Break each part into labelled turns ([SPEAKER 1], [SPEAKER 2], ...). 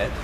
[SPEAKER 1] lehet.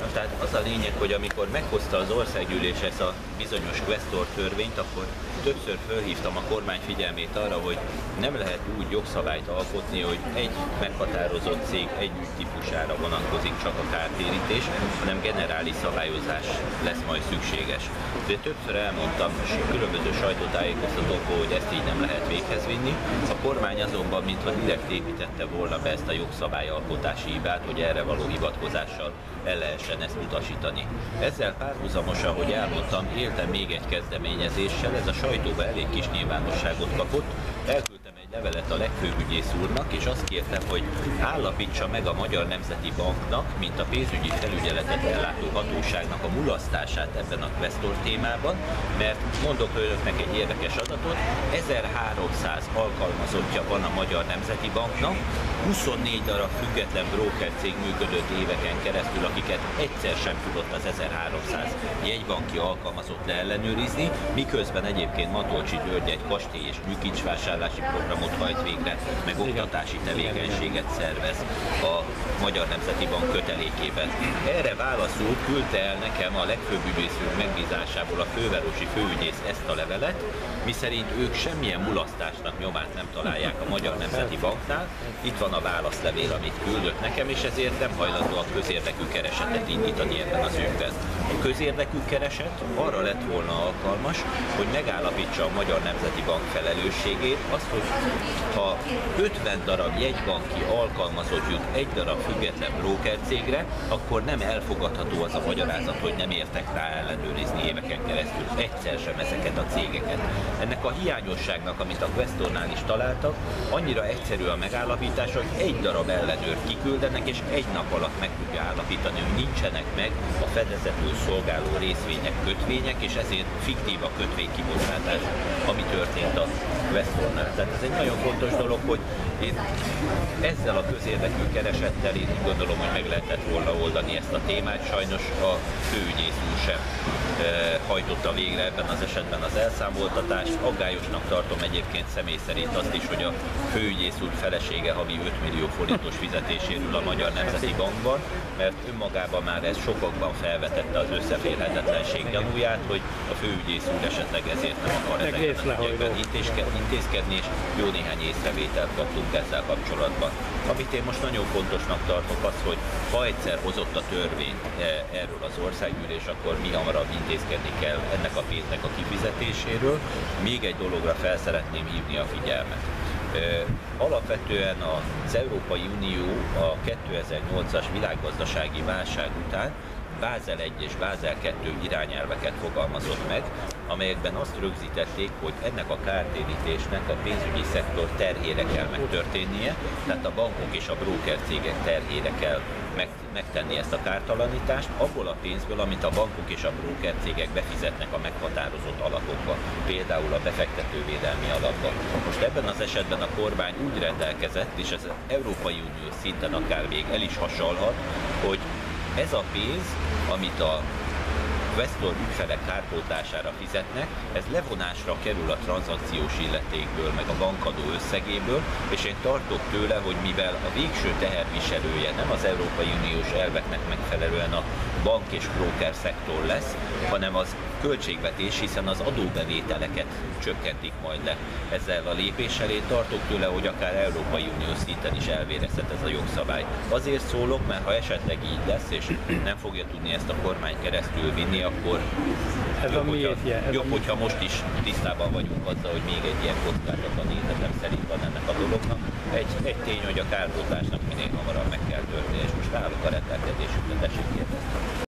[SPEAKER 1] Na, tehát az a lényeg, hogy amikor meghozta az országgyűlés ezt a bizonyos Questor törvényt, akkor többször fölhívtam a kormány figyelmét arra, hogy nem lehet úgy jogszabályt alkotni, hogy egy meghatározott cég egy típusára vonatkozik csak a kártérítés, hanem generális szabályozás lesz majd szükséges. De többször elmondtam, különböző sajtótájékoztatókból, hogy ezt így nem lehet véghez vinni. A kormány azonban, mintha direkt építette volna be ezt a jogszabályalkotási hibát, hogy erre való hivatkozással el lehessen ezt utasítani. Ezzel párhuzamosan, hogy elmondtam, éltem még egy kezdeményezéssel, ez a sajtóban elég kis nyilvánosságot kapott, elküldtem levelet a legfőbb ügyész úrnak, és azt kértem, hogy állapítsa meg a Magyar Nemzeti Banknak, mint a pénzügyi felügyeletet ellátó hatóságnak a mulasztását ebben a Questor témában, mert mondok önöknek egy érdekes adatot, 1300 alkalmazottja van a Magyar Nemzeti Banknak, 24 darab független broker cég működött éveken keresztül, akiket egyszer sem tudott az 1300 jegybanki alkalmazott leellenőrizni, miközben egyébként Matolcsi György egy kastély és műkincsvásárlási programot hajt végre, meg oktatási tevékenységet szervez a Magyar Nemzeti Bank kötelékében. Erre válaszul küldte el nekem a legfőbb ügyészünk megbízásából a fővárosi főügyész ezt a levelet, miszerint ők semmilyen mulasztásnak nyomát nem találják a Magyar Nemzeti Banknál. Itt van a válaszlevél, amit küldött nekem, és ezért nem hajlandóak közérdekű keresetet indítani ebben az ügyben. Közérdekű kereset arra lett volna alkalmas, hogy megállapítsa a Magyar Nemzeti Bank felelősségét, azt, hogy ha 50 darab jegybanki alkalmazott jut egy darab független broker cégre, akkor nem elfogadható az a magyarázat, hogy nem értek rá ellenőrizni éveken keresztül egyszer sem ezeket a cégeket. Ennek a hiányosságnak, amit a Questornál is találtak, annyira egyszerű a megállapítás, hogy egy darab ellenőrt kiküldenek, és egy nap alatt meg tudja állapítani, hogy nincsenek meg a fedezetül szolgáló részvények, kötvények, és ezért fiktív a kötvénykibocsátás, ami történt a Questornál. Tehát ez egy nagyon fontos dolog, hogy én ezzel a közérdekű keresettel én gondolom, hogy meg lehetett volna oldani ezt a témát. Sajnos a főügyész úr sem hajtotta végre ebben az esetben az elszámoltatást. Aggályosnak tartom egyébként személy szerint azt is, hogy a főügyész úr felesége havi 5 millió forintos fizetéséről a Magyar Nemzeti Bankban, mert önmagában már ez sokakban felvetette az összeférhetetlenség gyanúját, hogy a főügyész úr esetleg ezért nem akar ezekben a ügyekben intézkedni, és jó néhány észrevételt kaptunk ezzel kapcsolatban. Amit én most nagyon fontosnak tartok az, hogy ha egyszer hozott a törvény e, erről az országgyűlés, akkor mi hamarabb intézkedni kell ennek a pénznek a kifizetéséről. Még egy dologra fel szeretném hívni a figyelmet. Alapvetően az Európai Unió a 2008-as világgazdasági válság után Bázel 1 és Bázel 2 irányelveket fogalmazott meg, amelyekben azt rögzítették, hogy ennek a kártérítésnek a pénzügyi szektor terhére kell megtörténnie, tehát a bankok és a broker cégek terhére kell megtenni ezt a kártalanítást, abból a pénzből, amit a bankok és a broker cégek befizetnek a meghatározott alapokba, például a befektetővédelmi alapba. Most ebben az esetben a kormány úgy rendelkezett, és ez Európai Unió szinten akár még el is hasalhat, hogy ez a pénz, amit a Questor ügyfelek kárpótlására fizetnek, ez levonásra kerül a tranzakciós illetékből, meg a bankadó összegéből, és én tartok tőle, hogy mivel a végső teherviselője nem az Európai Uniós elveknek megfelelően a bank és broker szektor lesz, hanem az költségvetés, hiszen az adóbevételeket csökkentik majd le ezzel a lépéssel. Én tartok tőle, hogy akár Európai Unió szinten is elvérezhet ez a jogszabály. Azért szólok, mert ha esetleg így lesz, és nem fogja tudni ezt a kormány keresztül vinni, akkor
[SPEAKER 2] ez
[SPEAKER 1] jobb,
[SPEAKER 2] a
[SPEAKER 1] hogyha,
[SPEAKER 2] ez
[SPEAKER 1] jobb
[SPEAKER 2] a
[SPEAKER 1] hogyha most is tisztában vagyunk azzal, hogy még egy ilyen kockázat a szerint van ennek a dolognak. Egy, egy tény, hogy a kárpótlásnak